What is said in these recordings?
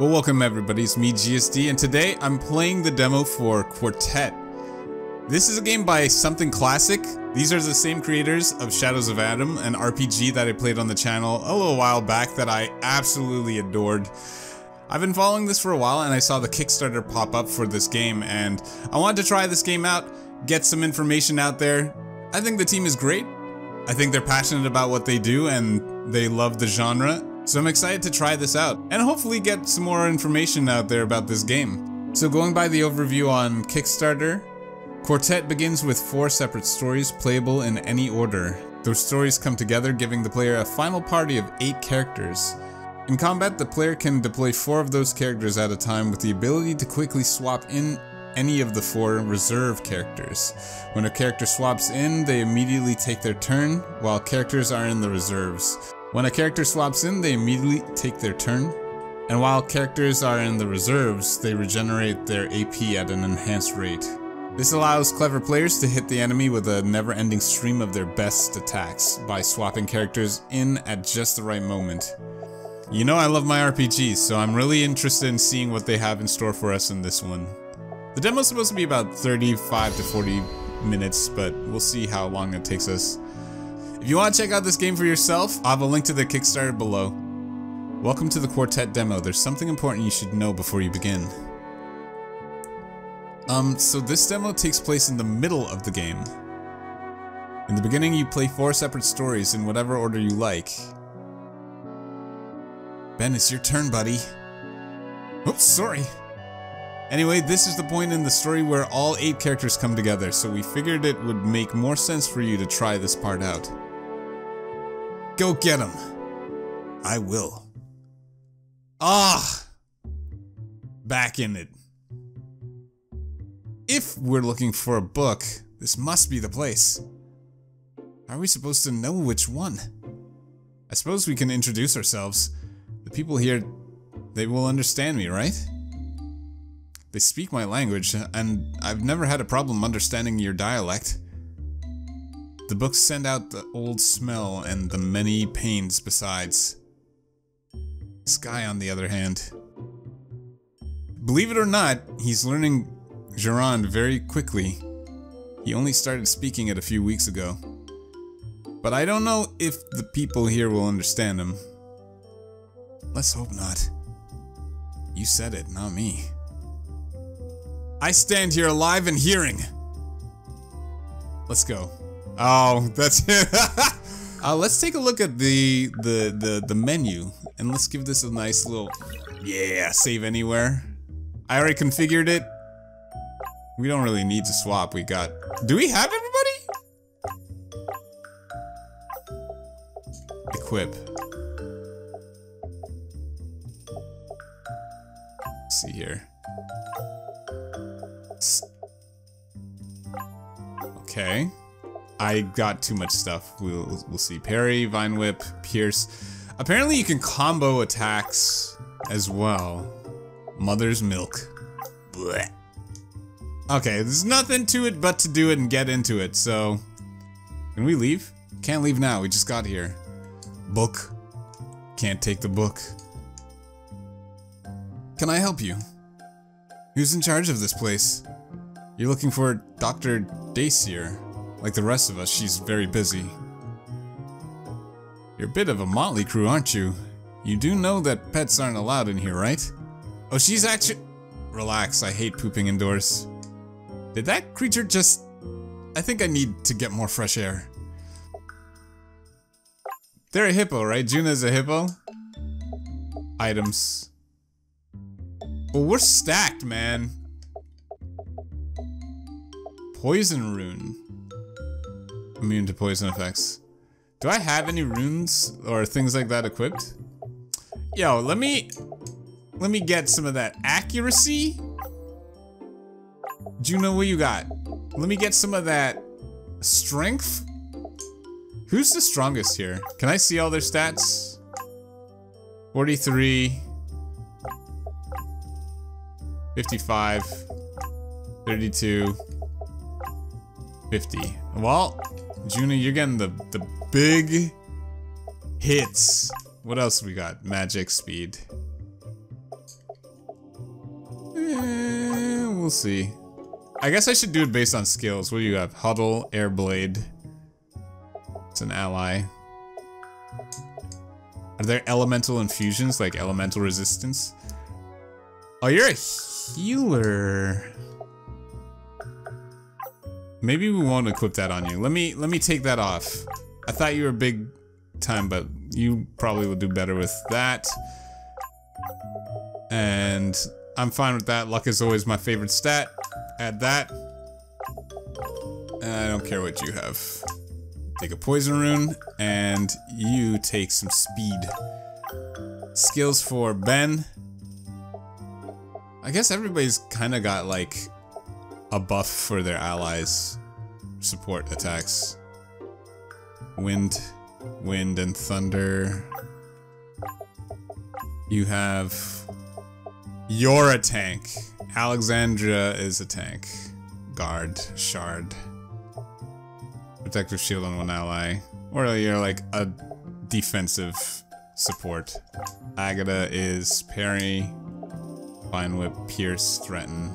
Well, welcome everybody, it's me GSD, and today I'm playing the demo for Quartet. This is a game by Something Classic. These are the same creators of Shadows of Adam, an RPG that I played on the channel a little while back that I absolutely adored. I've been following this for a while and I saw the Kickstarter pop up for this game and I wanted to try this game out, get some information out there. I think the team is great. I think they're passionate about what they do and they love the genre. So I'm excited to try this out and hopefully get some more information out there about this game. So going by the overview on Kickstarter, Quartet begins with four separate stories playable in any order. Those stories come together giving the player a final party of eight characters. In combat, the player can deploy four of those characters at a time with the ability to quickly swap in any of the four reserve characters. When a character swaps in, they immediately take their turn, while characters are in the reserves. When a character swaps in, they immediately take their turn. And while characters are in the reserves, they regenerate their AP at an enhanced rate. This allows clever players to hit the enemy with a never-ending stream of their best attacks by swapping characters in at just the right moment. You know I love my RPGs, so I'm really interested in seeing what they have in store for us in this one. The demo's supposed to be about 35 to 40 minutes, but we'll see how long it takes us. If you want to check out this game for yourself, I'll have a link to the Kickstarter below. Welcome to the Quartet demo. There's something important you should know before you begin. Um, so this demo takes place in the middle of the game. In the beginning, you play four separate stories in whatever order you like. Ben, it's your turn, buddy. Oops, sorry. Anyway, this is the point in the story where all eight characters come together, so we figured it would make more sense for you to try this part out. Go get him. I will. Ah! Back in it. If we're looking for a book, this must be the place. How are we supposed to know which one? I suppose we can introduce ourselves. The people here, they will understand me, right? They speak my language, and I've never had a problem understanding your dialect. The books send out the old smell and the many pains besides. Sky, on the other hand. Believe it or not, he's learning Gironde very quickly. He only started speaking it a few weeks ago. But I don't know if the people here will understand him. Let's hope not. You said it, not me. I stand here alive and hearing. Let's go. Oh, that's it. uh, let's take a look at the, the, the, the menu and let's give this a nice little, yeah, save anywhere. I already configured it. We don't really need to swap. We got, do we have everybody? Equip. Let's see here. Okay. I got too much stuff. We'll, we'll see. Parry, Vine Whip, Pierce. Apparently you can combo attacks as well. Mother's Milk. Blech. Okay, there's nothing to it but to do it and get into it, so... Can we leave? Can't leave now, we just got here. Book. Can't take the book. Can I help you? Who's in charge of this place? You're looking for Dr. Dacier. Like the rest of us, she's very busy. You're a bit of a motley crew, aren't you? You do know that pets aren't allowed in here, right? Oh, she's actually- Relax, I hate pooping indoors. Did that creature just- I think I need to get more fresh air. They're a hippo, right? Juna's a hippo? Items. Well, we're stacked, man. Poison rune immune to poison effects. Do I have any runes or things like that equipped? Yo, let me... Let me get some of that accuracy. Juno, what you got? Let me get some of that strength. Who's the strongest here? Can I see all their stats? 43. 55. 32. 50. Well, Junior, you're getting the, the big hits. What else we got? Magic speed. Eh, we'll see. I guess I should do it based on skills. What do you have? Huddle, Airblade. It's an ally. Are there elemental infusions, like elemental resistance? Oh, you're a healer. Maybe we won't equip that on you. Let me let me take that off. I thought you were big time, but you probably will do better with that. And I'm fine with that. Luck is always my favorite stat. Add that. I don't care what you have. Take a poison rune, and you take some speed. Skills for Ben. I guess everybody's kind of got like a buff for their allies support attacks. Wind, wind and thunder. You have you're a tank. Alexandra is a tank. Guard, shard. Protective shield on one ally. Or you're like a defensive support. Agata is parry, Vine Whip, Pierce, Threaten,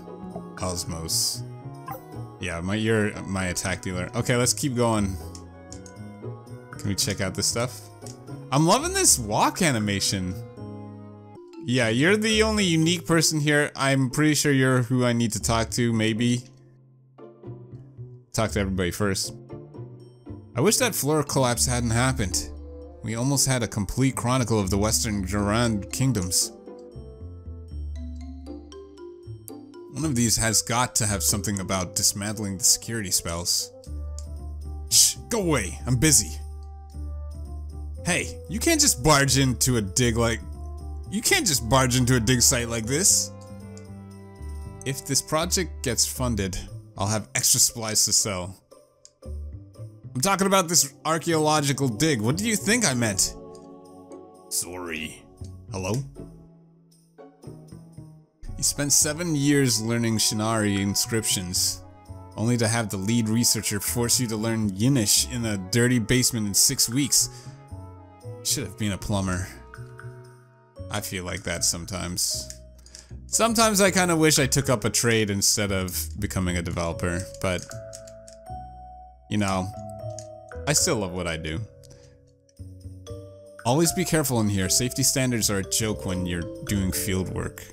Osmos. Yeah, my you're my attack dealer. Okay, let's keep going. Can we check out this stuff? I'm loving this walk animation. Yeah, you're the only unique person here. I'm pretty sure you're who I need to talk to, maybe. Talk to everybody first. I wish that floor collapse hadn't happened. We almost had a complete chronicle of the Western Durand kingdoms. One of these has got to have something about dismantling the security spells. Shh, go away, I'm busy. Hey, you can't just barge into a dig like... You can't just barge into a dig site like this. If this project gets funded, I'll have extra supplies to sell. I'm talking about this archaeological dig. What do you think I meant? Sorry. Hello? He spent seven years learning Shinari inscriptions, only to have the lead researcher force you to learn Yinish in a dirty basement in six weeks. Should have been a plumber. I feel like that sometimes. Sometimes I kind of wish I took up a trade instead of becoming a developer, but you know, I still love what I do. Always be careful in here. Safety standards are a joke when you're doing field work.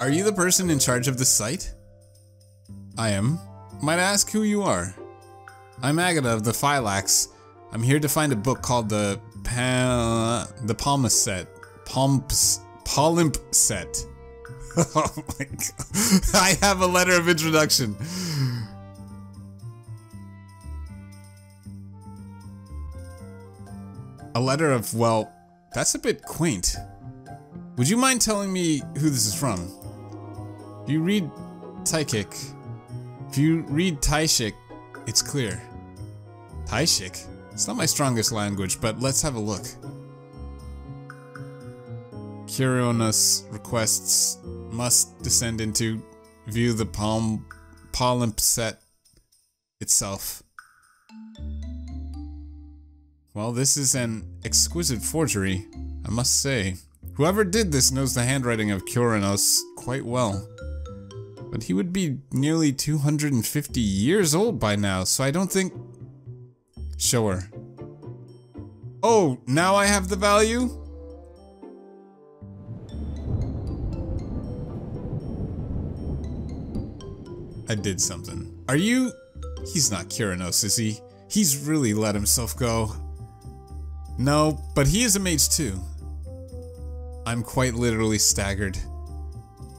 Are you the person in charge of this site? I am. Might I ask who you are? I'm Agata of the Phylax. I'm here to find a book called the pa the Palmset. Palms Polyp set. oh my god. I have a letter of introduction. A letter of, well, that's a bit quaint. Would you mind telling me who this is from? If you read Taikik, if you read Taishik, it's clear. Taishik? It's not my strongest language, but let's have a look. Curionos requests must descend into view the palm palimpsest itself. Well, this is an exquisite forgery, I must say. Whoever did this knows the handwriting of Curinos quite well. But he would be nearly 250 years old by now, so I don't think... Show her. Oh, now I have the value? I did something. Are you... He's not Kyranos, is he? He's really let himself go. No, but he is a mage too. I'm quite literally staggered.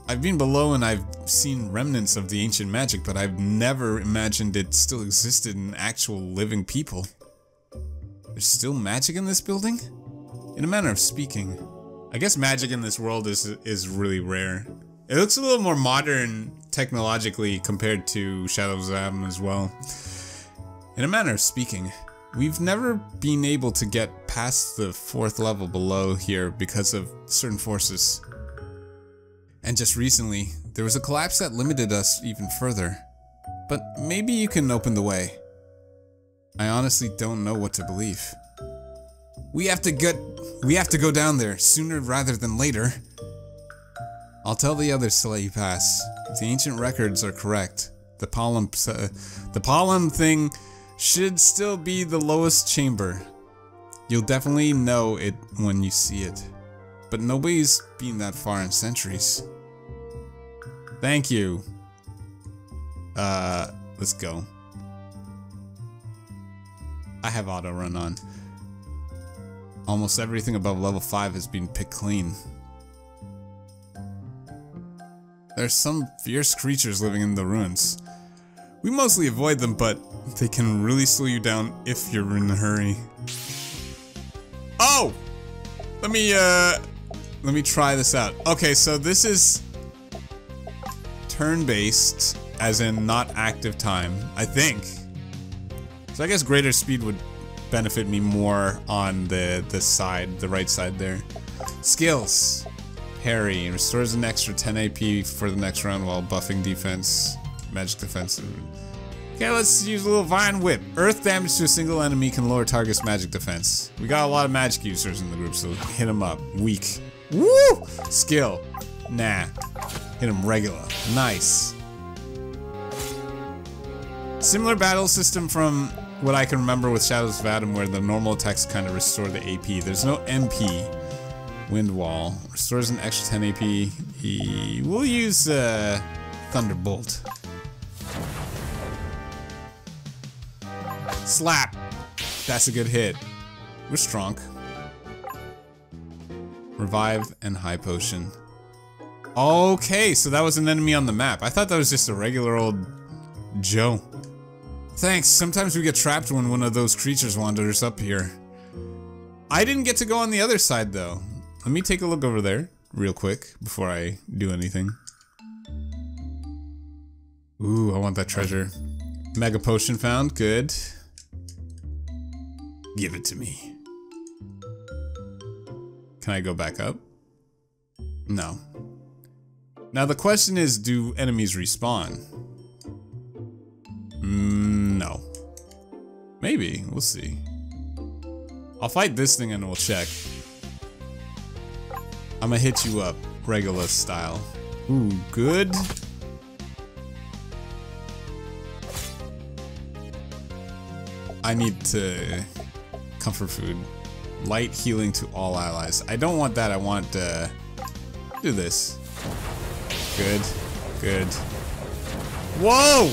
I've been below and I've seen remnants of the ancient magic, but I've never imagined it still existed in actual living people. There's still magic in this building? In a manner of speaking. I guess magic in this world is is really rare. It looks a little more modern technologically compared to Shadows of Adam as well. In a manner of speaking, we've never been able to get past the fourth level below here because of certain forces. And just recently, there was a collapse that limited us even further. But maybe you can open the way. I honestly don't know what to believe. We have to get we have to go down there sooner rather than later. I'll tell the others to let you pass. If the ancient records are correct, the Palom, uh, the Palom thing should still be the lowest chamber. You'll definitely know it when you see it. But nobody's been that far in centuries. Thank you. Uh, let's go. I have auto run on. Almost everything above level 5 has been picked clean. There's some fierce creatures living in the ruins. We mostly avoid them, but they can really slow you down if you're in a hurry. Oh! Let me, uh, let me try this out. Okay, so this is turn-based, as in not active time, I think. So I guess greater speed would benefit me more on the, the side, the right side there. Skills. Parry. Restores an extra 10 AP for the next round while buffing defense. Magic defense. Okay, let's use a little Vine Whip. Earth damage to a single enemy can lower target's magic defense. We got a lot of magic users in the group, so hit them up. Weak. Woo! Skill. Nah. Hit him regular. Nice. Similar battle system from what I can remember with Shadows of Adam where the normal attacks kind of restore the AP. There's no MP. Wind Wall. Restores an extra 10 AP. We'll use uh, Thunderbolt. Slap. That's a good hit. We're strong. Revive and High Potion. Okay, so that was an enemy on the map. I thought that was just a regular old Joe. Thanks, sometimes we get trapped when one of those creatures wanders up here. I didn't get to go on the other side though. Let me take a look over there real quick before I do anything. Ooh, I want that treasure. Mega potion found, good. Give it to me. Can I go back up? No. Now the question is, do enemies respawn? Mm, no. Maybe, we'll see. I'll fight this thing and we'll check. I'm gonna hit you up, regular style. Ooh, good. I need to comfort food. Light healing to all allies. I don't want that. I want uh do this. Good. Good. Whoa!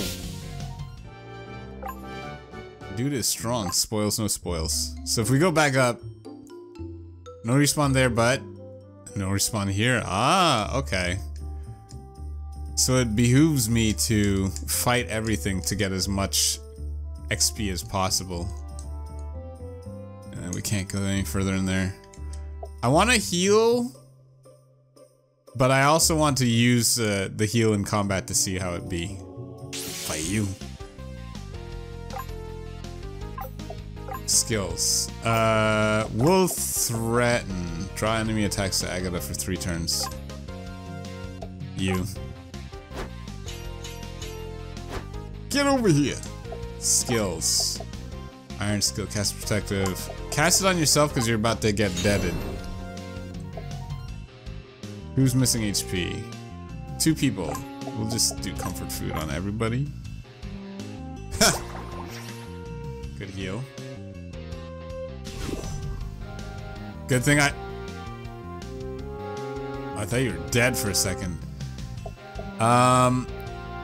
Dude is strong. Spoils no spoils. So if we go back up, no respawn there, but no respawn here. Ah, okay. So it behooves me to fight everything to get as much XP as possible. We can't go any further in there. I want to heal, but I also want to use uh, the heal in combat to see how it be. Fight you. Skills. Uh, will threaten. Draw enemy attacks to Agata for three turns. You. Get over here. Skills. Iron skill, cast protective. Cast it on yourself because you're about to get deaded. Who's missing HP? Two people. We'll just do comfort food on everybody. Good heal. Good thing I... I thought you were dead for a second. Um,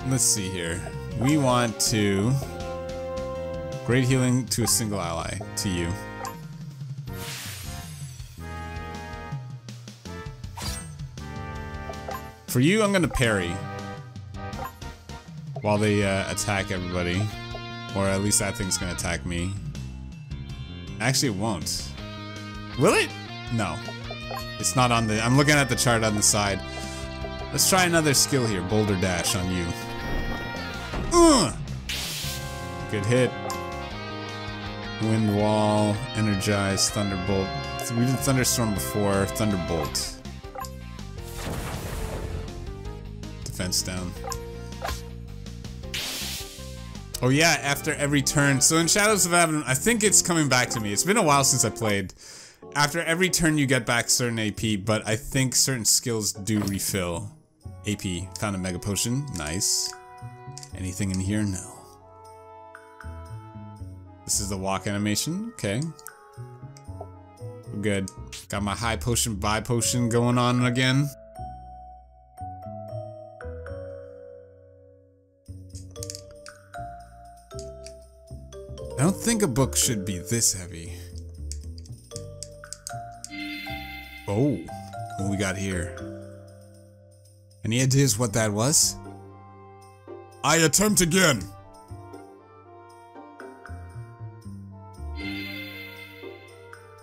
let's see here. We want to... Great healing to a single ally, to you. For you, I'm gonna parry. While they uh, attack everybody. Or at least that thing's gonna attack me. Actually, it won't. Will it? No. It's not on the... I'm looking at the chart on the side. Let's try another skill here. Boulder Dash on you. Ugh! Good hit. Wind Wall, Energize, Thunderbolt. We did Thunderstorm before. Thunderbolt. Defense down. Oh yeah, after every turn. So in Shadows of Adam, I think it's coming back to me. It's been a while since I played. After every turn you get back certain AP, but I think certain skills do refill. AP, found a Mega Potion, nice. Anything in here? No. This is the walk animation, okay. Good. Got my high potion, buy potion going on again. I don't think a book should be this heavy. Oh, what we got here? Any ideas what that was? I attempt again.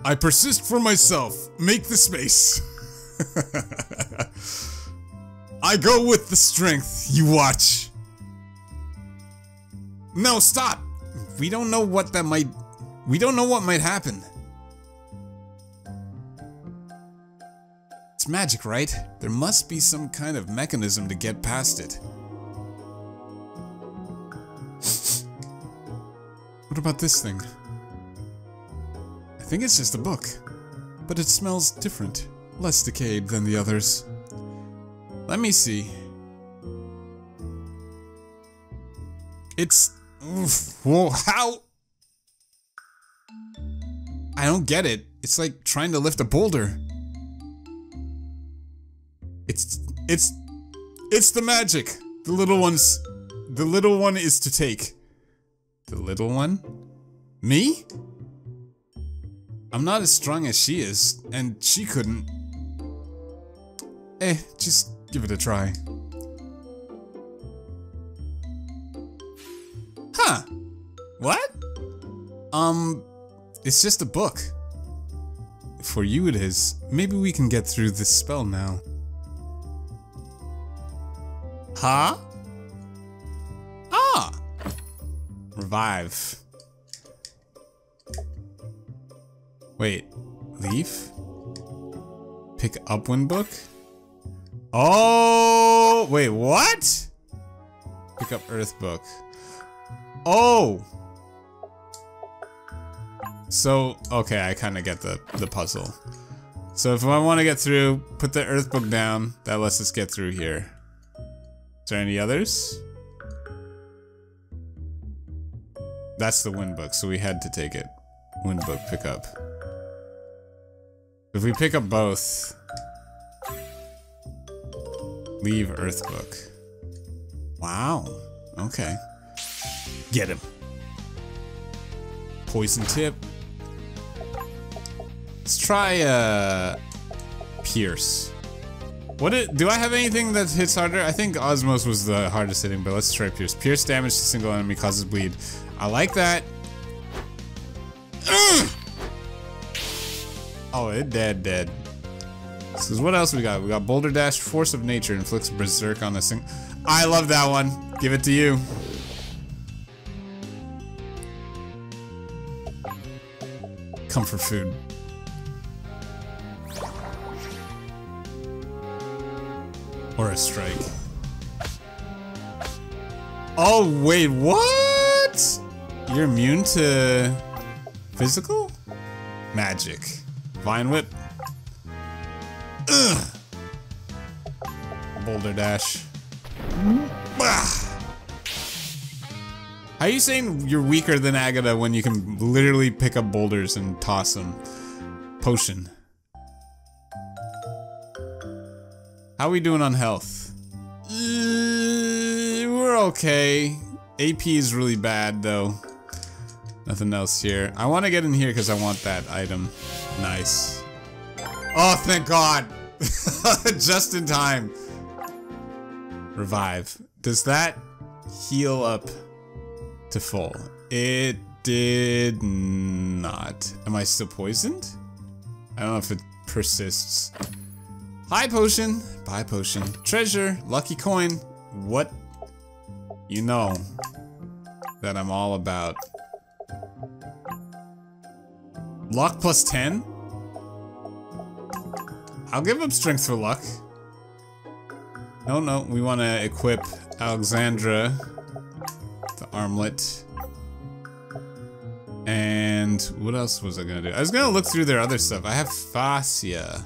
I persist for myself. Make the space. I go with the strength. You watch. No, stop. We don't know what that might... We don't know what might happen. It's magic, right? There must be some kind of mechanism to get past it. what about this thing? I think it's just a book. But it smells different. Less decayed than the others. Let me see. It's... Oof, whoa, how? I don't get it. It's like trying to lift a boulder. It's... It's... It's the magic. The little one's... The little one is to take. The little one? Me? I'm not as strong as she is, and she couldn't. Eh, just give it a try. Huh. What? Um, it's just a book. For you it is. Maybe we can get through this spell now. Huh? Ah! Revive. Wait, leaf? Pick up one book? Oh, wait, what? Pick up earth book. Oh! So, okay, I kind of get the, the puzzle. So if I want to get through, put the earth book down, that lets us get through here. Is there any others? That's the wind book, so we had to take it. Wind book, pick up. If we pick up both, leave Earth Book. Wow. Okay. Get him. Poison tip. Let's try uh Pierce. What do I have anything that hits harder? I think Osmos was the hardest hitting, but let's try Pierce. Pierce damage to single enemy causes bleed. I like that. Ugh! Oh, it dead, dead. So what else we got? We got Boulder Dash, Force of Nature, inflicts Berserk on the sing- I love that one. Give it to you. Comfort food. Or a strike. Oh, wait, what? You're immune to physical? Magic. Vine Whip. Ugh. Boulder Dash. Are you saying you're weaker than Agata when you can literally pick up boulders and toss them? Potion. How are we doing on health? Uh, we're okay. AP is really bad though. Nothing else here. I want to get in here because I want that item. Nice. Oh, thank God. Just in time. Revive. Does that heal up to full? It did not. Am I still poisoned? I don't know if it persists. High potion. Buy potion. Treasure. Lucky coin. What? You know that I'm all about. Luck plus 10? I'll give up strength for luck. No, no, we want to equip Alexandra armlet. And what else was I gonna do? I was gonna look through their other stuff. I have fascia.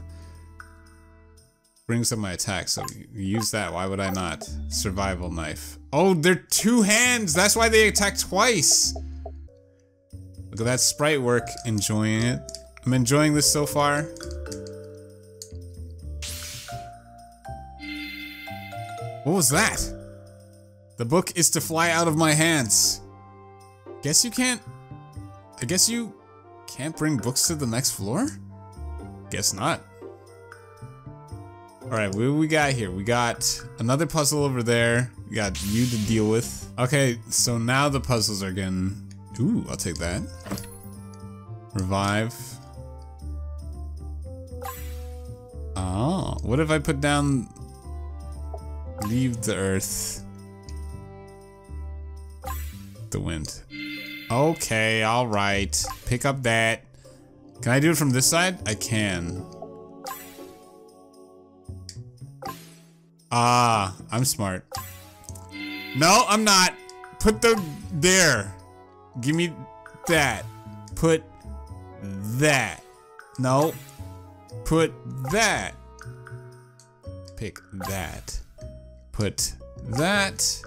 Brings up my attack, so use that. Why would I not? Survival knife. Oh, they're two hands! That's why they attack twice! Look at that sprite work. Enjoying it. I'm enjoying this so far. What was that? The book is to fly out of my hands. Guess you can't... I guess you can't bring books to the next floor? Guess not. Alright, what we got here? We got another puzzle over there. We got you to deal with. Okay, so now the puzzles are getting... Ooh, I'll take that. Revive. Oh, what if I put down... Leave the earth. The wind. Okay, alright. Pick up that. Can I do it from this side? I can. Ah, I'm smart. No, I'm not. Put the there. Give me that. Put that. No. Put that. Pick that. Put that.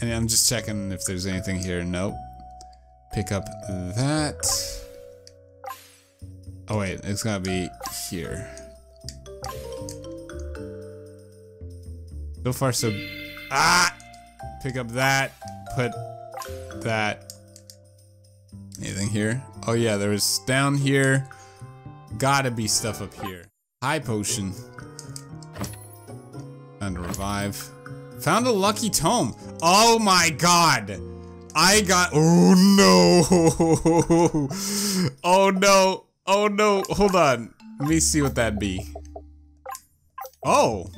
And I'm just checking if there's anything here. Nope. Pick up that. Oh wait, it's gotta be here. So far so... Ah! Pick up that. Put that. Anything here? Oh yeah, there was down here. Gotta be stuff up here. High potion. And revive. Found a lucky tome. Oh my god. I got- Oh no. Oh no. Oh no. Hold on. Let me see what that be. Oh.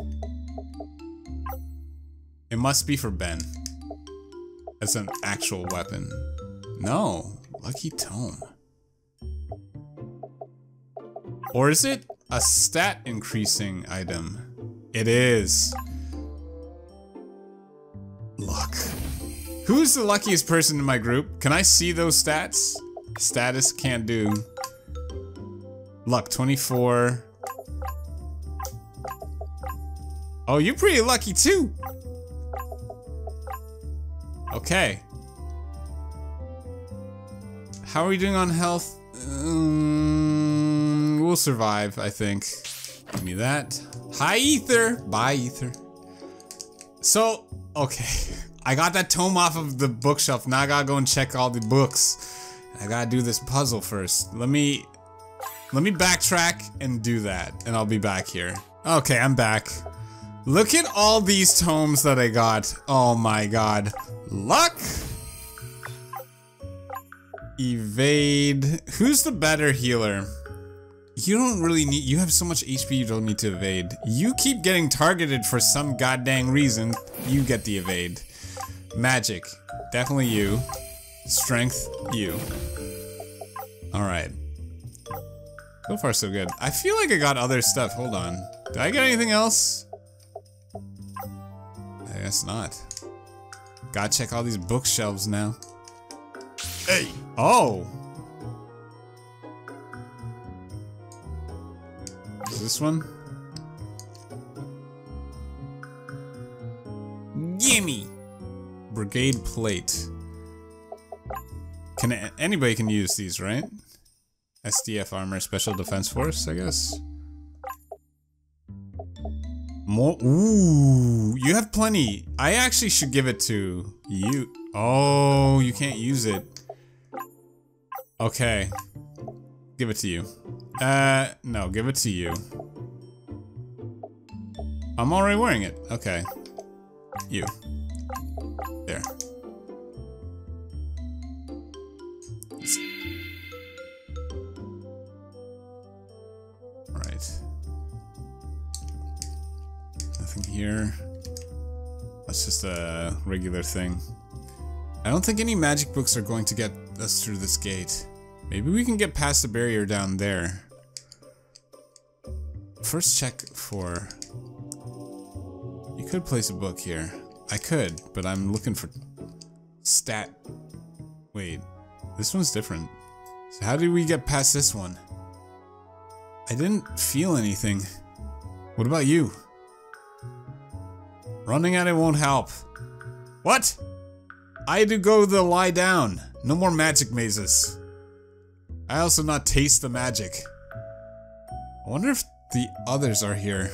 It must be for Ben. As an actual weapon. No. Lucky tome. Or is it a stat increasing item? It is. Luck. Who's the luckiest person in my group? Can I see those stats? Status can't do. Luck 24. Oh, you're pretty lucky too. Okay. How are we doing on health? Um, we'll survive, I think. Give me that. Hi, Ether! Bye, Ether. So, okay. I got that tome off of the bookshelf. Now I gotta go and check all the books. I gotta do this puzzle first. Let me... Let me backtrack and do that. And I'll be back here. Okay, I'm back. Look at all these tomes that I got. Oh my god. Luck! Evade. Who's the better healer? You don't really need- you have so much HP you don't need to evade. You keep getting targeted for some goddamn reason, you get the evade. Magic. Definitely you. Strength, you. Alright. So far so good. I feel like I got other stuff. Hold on. Did I get anything else? I guess not. Gotta check all these bookshelves now. Hey! Oh! Is this one? Gimme! Brigade plate. Can anybody can use these, right? SDF armor, special defense force, I guess. More. Ooh, you have plenty. I actually should give it to you. Oh, you can't use it. Okay. Give it to you. Uh, no, give it to you. I'm already wearing it. Okay. You. There. Right. Nothing here. That's just a regular thing. I don't think any magic books are going to get us through this gate. Maybe we can get past the barrier down there. First check for... You could place a book here. I could, but I'm looking for... Stat... Wait. This one's different. So how did we get past this one? I didn't feel anything. What about you? Running at it won't help. What? I had to go the lie down. No more magic mazes. I also not taste the magic. I wonder if the others are here.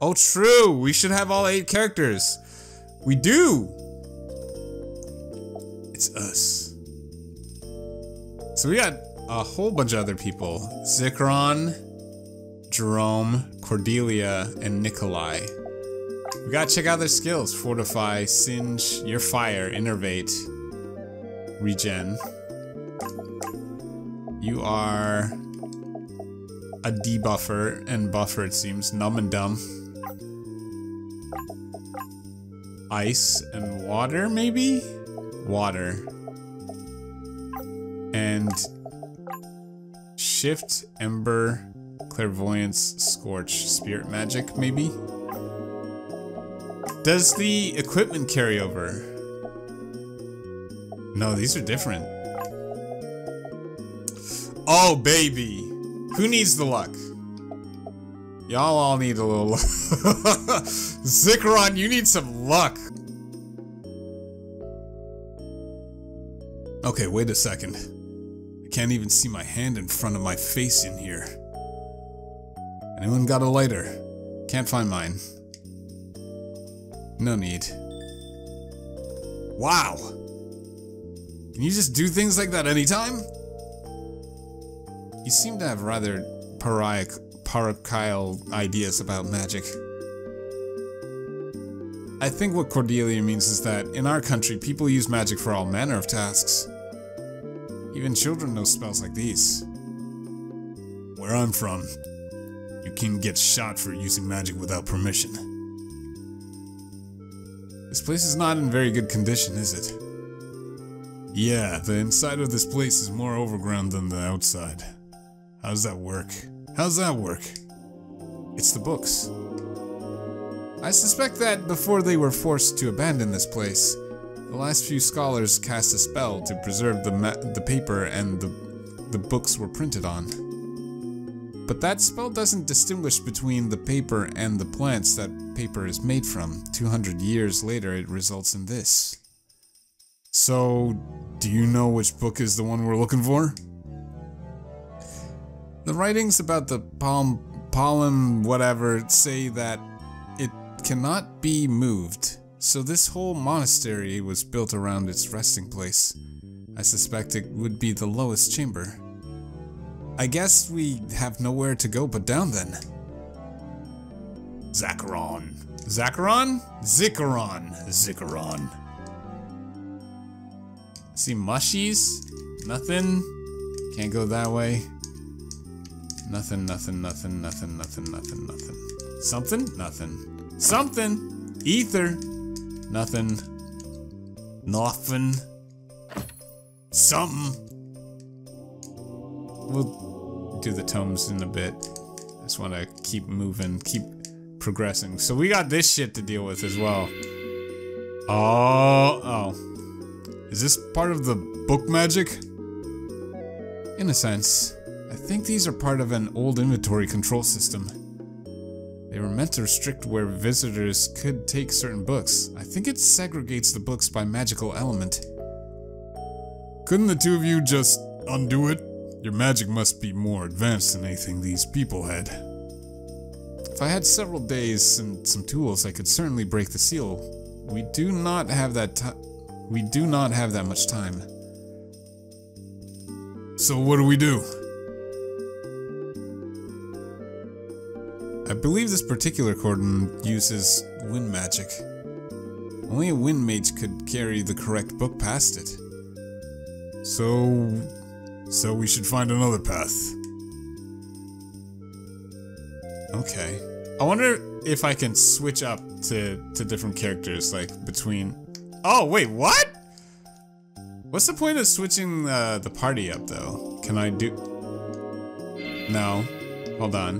Oh, true. We should have all eight characters. We do. It's us. So we got a whole bunch of other people. Zikron, Jerome, Cordelia, and Nikolai. We gotta check out their skills. Fortify, Singe, Your Fire, Innervate, Regen. You are a debuffer and buffer, it seems. Numb and dumb. Ice and water, maybe? Water. And shift, ember, clairvoyance, scorch, spirit magic, maybe? Does the equipment carry over? No, these are different. Oh, baby. Who needs the luck? Y'all all need a little luck. Zikaron, you need some luck. Okay, wait a second. I can't even see my hand in front of my face in here. Anyone got a lighter? Can't find mine. No need. Wow! Can you just do things like that anytime? You seem to have rather parochial ideas about magic. I think what Cordelia means is that in our country, people use magic for all manner of tasks. Even children know spells like these. Where I'm from, you can get shot for using magic without permission. This place is not in very good condition, is it? Yeah, the inside of this place is more overground than the outside. How's that work? How's that work? It's the books. I suspect that before they were forced to abandon this place, the last few scholars cast a spell to preserve the, the paper and the, the books were printed on. But that spell doesn't distinguish between the paper and the plants that paper is made from. 200 years later, it results in this. So, do you know which book is the one we're looking for? The writings about the palm, pollen, whatever, say that it cannot be moved. So this whole monastery was built around its resting place. I suspect it would be the lowest chamber. I guess we have nowhere to go but down then. Zacharon. Zacharon? Zikaron. Zikaron. See mushies? Nothing? Can't go that way. Nothing, nothing, nothing, nothing, nothing, nothing, nothing. Something? Nothing. Something! Ether! Nothing. Nothing. Something. We'll do the tomes in a bit. I just want to keep moving, keep progressing. So we got this shit to deal with as well. Oh, oh. Is this part of the book magic? In a sense. I think these are part of an old inventory control system. They were meant to restrict where visitors could take certain books. I think it segregates the books by magical element. Couldn't the two of you just undo it? Your magic must be more advanced than anything these people had. If I had several days and some tools, I could certainly break the seal. We do not have that time. We do not have that much time. So what do we do? I believe this particular cordon uses wind magic. Only a wind mage could carry the correct book past it. So... So we should find another path. Okay. I wonder if I can switch up to, to different characters, like, between... Oh, wait, what? What's the point of switching uh, the party up, though? Can I do... No. Hold on.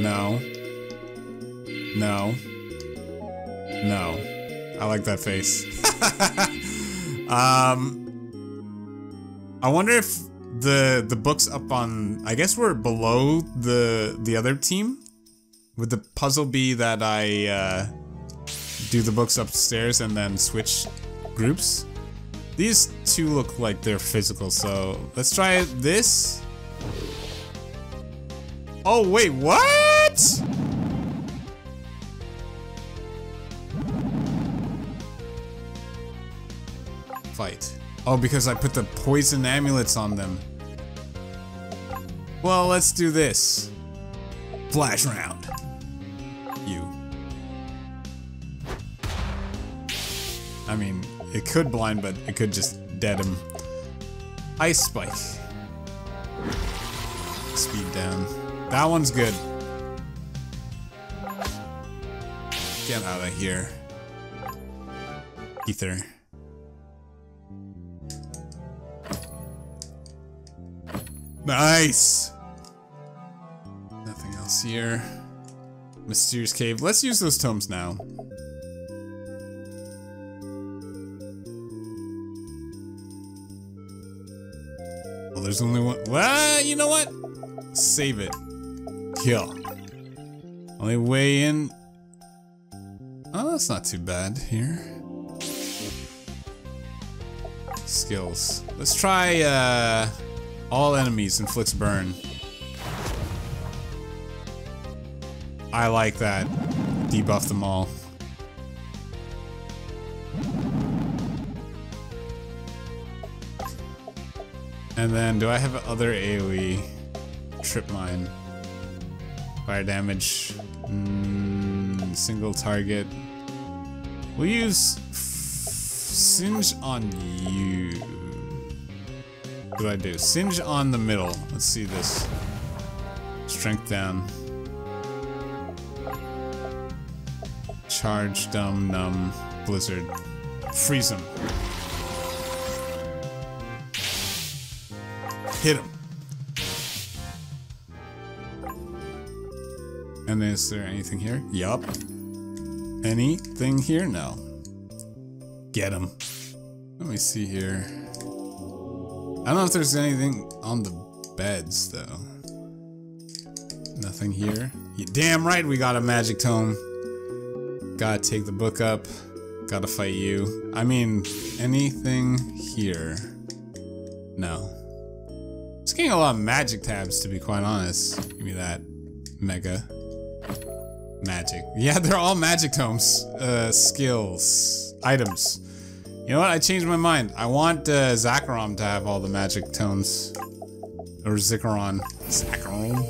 No. No. No. I like that face. um. I wonder if the the books up on I guess we're below the the other team. Would the puzzle be that I uh, do the books upstairs and then switch groups? These two look like they're physical, so let's try this. Oh wait, what? Fight. Oh, because I put the poison amulets on them. Well, let's do this. Flash round. You. I mean, it could blind, but it could just dead him. Ice Spike. Speed down. That one's good. Get out of here. Ether. Nice! Nothing else here. Mysterious Cave. Let's use those tomes now. Well, there's only one. Well, you know what? Save it. Kill. Only way in. Oh, that's not too bad here. Skills. Let's try, uh... All enemies inflicts burn. I like that. Debuff them all. And then, do I have other AoE? Trip mine. Fire damage. Mm, single target. We'll use Singe on you. Do I do? Singe on the middle. Let's see this. Strength down. Charge, dumb, numb, blizzard. Freeze him. Hit him. And is there anything here? Yup. Anything here? No. Get him. Let me see here. I don't know if there's anything on the beds, though. Nothing here. You damn right we got a magic tome. Gotta take the book up. Gotta fight you. I mean, anything here? No. It's getting a lot of magic tabs, to be quite honest. Give me that. Mega. Magic. Yeah, they're all magic tomes. Uh, skills. Items. You know what? I changed my mind. I want uh, Zakaron to have all the magic tomes. Or Zikaron. Zakaron.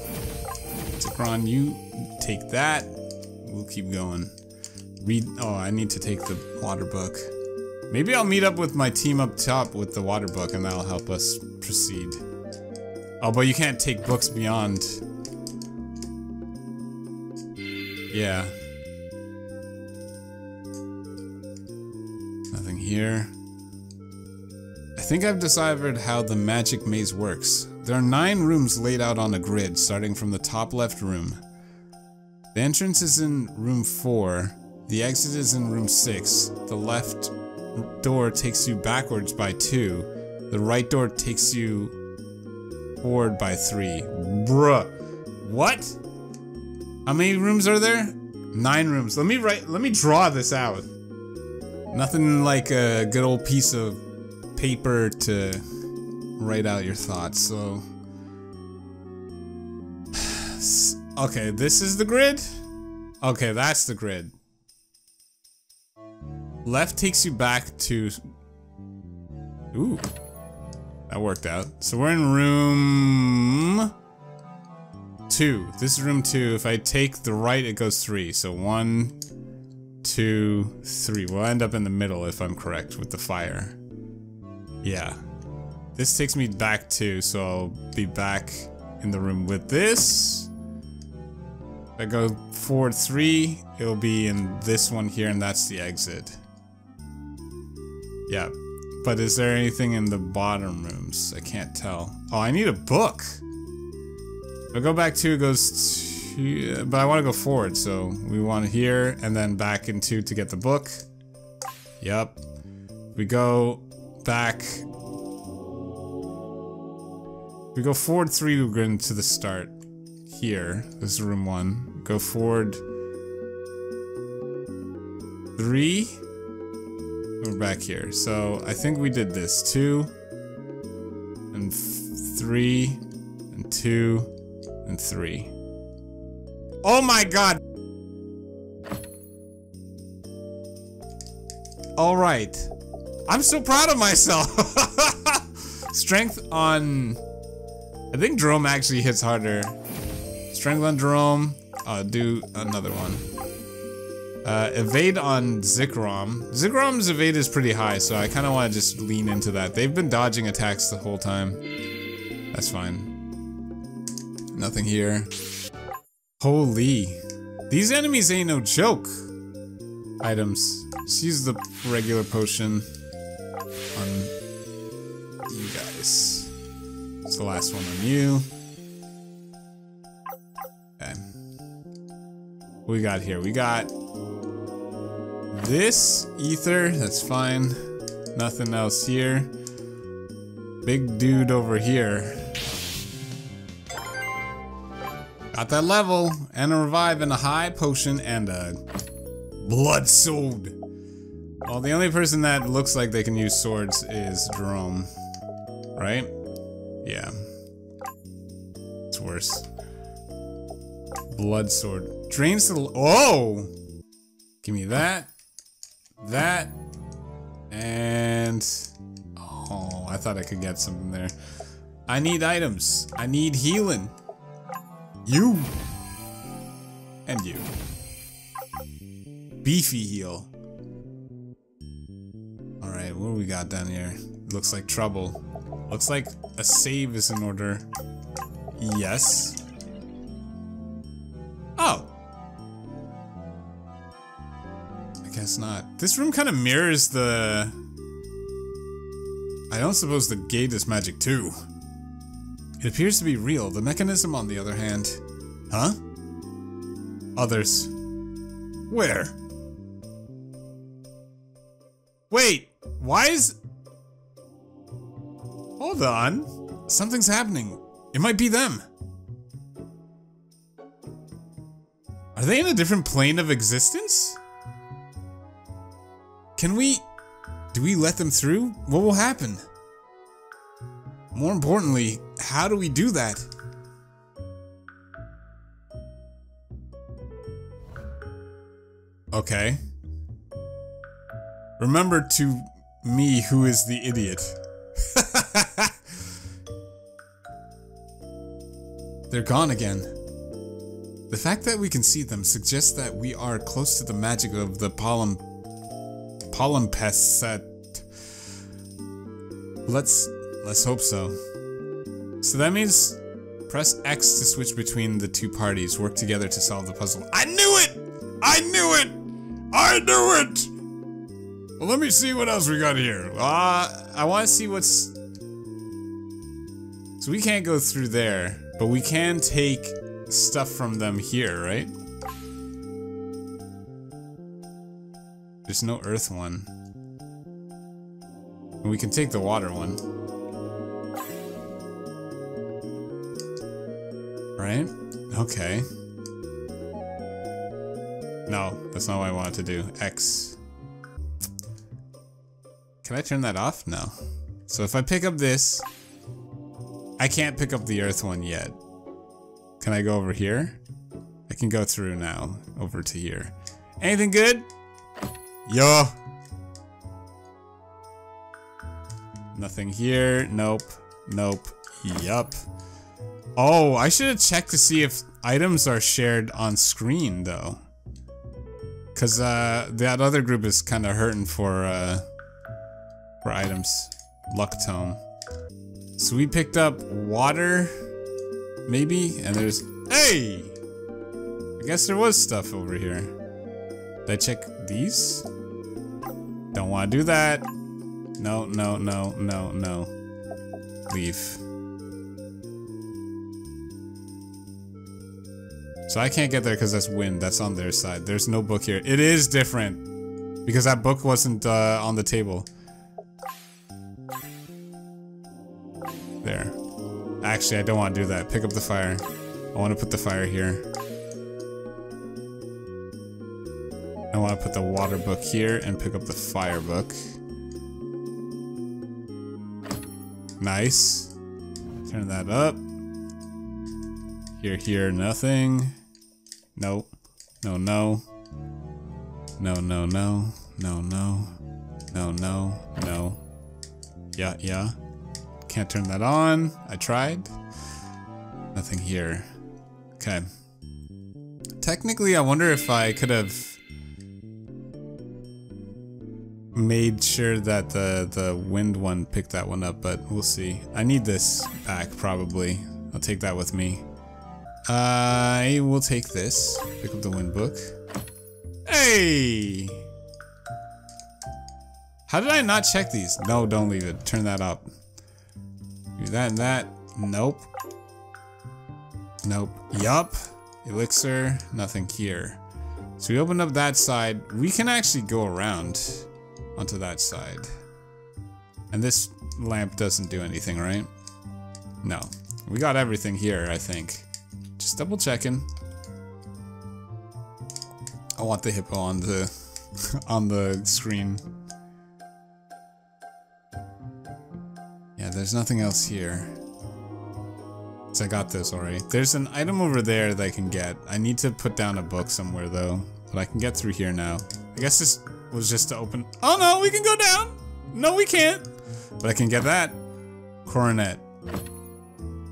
Zikaron, you take that. We'll keep going. Read. Oh, I need to take the water book. Maybe I'll meet up with my team up top with the water book and that'll help us proceed. Oh, but you can't take books beyond. Yeah. Here. I think I've deciphered how the magic maze works. There are nine rooms laid out on a grid, starting from the top left room. The entrance is in room 4, the exit is in room 6, the left door takes you backwards by 2, the right door takes you forward by 3. Bruh. What? How many rooms are there? Nine rooms. Let me write, let me draw this out. Nothing like a good old piece of paper to write out your thoughts, so... Okay, this is the grid? Okay, that's the grid. Left takes you back to... Ooh. That worked out. So we're in room... Two. This is room two. If I take the right, it goes three. So one, two, three. We'll end up in the middle if I'm correct with the fire. Yeah. This takes me back to, so I'll be back in the room with this. If I go forward three, it'll be in this one here, and that's the exit. Yeah. But is there anything in the bottom rooms? I can't tell. Oh, I need a book. If I go back two, it goes but I want to go forward, so we want here and then back into to get the book. Yep. We go back. We go forward three, going to the start. Here. This is room one. Go forward three. We're back here. So I think we did this. Two and three and two and three. Oh my god! All right. I'm so proud of myself. Strength on... I think Jerome actually hits harder. Strength on Jerome. I'll do another one. Uh, evade on Zikrom. Zikrom's evade is pretty high, so I kind of want to just lean into that. They've been dodging attacks the whole time. That's fine. Nothing here. Holy. These enemies ain't no joke. Items. Let's use the regular potion on you guys. It's the last one on you. Okay. What we got here? We got this ether. That's fine. Nothing else here. Big dude over here. Got that level, and a revive, and a high potion, and a blood sword. Well, the only person that looks like they can use swords is Jerome. Right? Yeah. It's worse. Blood sword. Drains the- Oh! Give me that. That. And... Oh, I thought I could get something there. I need items. I need healing. You. And you. Beefy heal. Alright, what do we got down here? Looks like trouble. Looks like a save is in order. Yes. Oh. I guess not. This room kind of mirrors the... I don't suppose the gate is magic too. It appears to be real. The mechanism, on the other hand... Huh? Others. Where? Wait, why is... Hold on. Something's happening. It might be them. Are they in a different plane of existence? Can we... Do we let them through? What will happen? More importantly, how do we do that? Okay. Remember to me who is the idiot. They're gone again. The fact that we can see them suggests that we are close to the magic of the pollen Pollen palimpsest. Let's let's hope so. So that means press X to switch between the two parties, work together to solve the puzzle. I knew it! I knew it! I knew it! Well, let me see what else we got here. Uh, I want to see what's... So we can't go through there, but we can take stuff from them here, right? There's no earth one. And we can take the water one. Right? Okay. No, that's not what I wanted to do. X. Can I turn that off? No. So if I pick up this, I can't pick up the earth one yet. Can I go over here? I can go through now, over to here. Anything good? Yo. Nothing here. Nope. Nope. Yup. Oh, I should have checked to see if items are shared on screen, though. Because uh, that other group is kind of hurting for, uh, for items. Luck Tome. So we picked up water, maybe? And there's... Hey! I guess there was stuff over here. Did I check these? Don't want to do that. No, no, no, no, no. Leave. So I can't get there because that's wind. That's on their side. There's no book here. It is different. Because that book wasn't uh, on the table. There. Actually, I don't want to do that. Pick up the fire. I want to put the fire here. I want to put the water book here and pick up the fire book. Nice. Turn that up. Here, here, nothing. Nope. No, no. No, no, no. No, no. No, no. No. Yeah, yeah. Can't turn that on. I tried. Nothing here. Okay. Technically, I wonder if I could have made sure that the, the wind one picked that one up, but we'll see. I need this back, probably. I'll take that with me. I will take this. Pick up the wind book. Hey! How did I not check these? No, don't leave it. Turn that up. Do that and that. Nope. Nope. Yup. Elixir. Nothing here. So we open up that side. We can actually go around onto that side. And this lamp doesn't do anything, right? No. We got everything here, I think. Just double checking. I want the hippo on the on the screen. Yeah, there's nothing else here. So I got this already. There's an item over there that I can get. I need to put down a book somewhere though. But I can get through here now. I guess this was just to open. Oh no, we can go down. No, we can't. But I can get that. Coronet.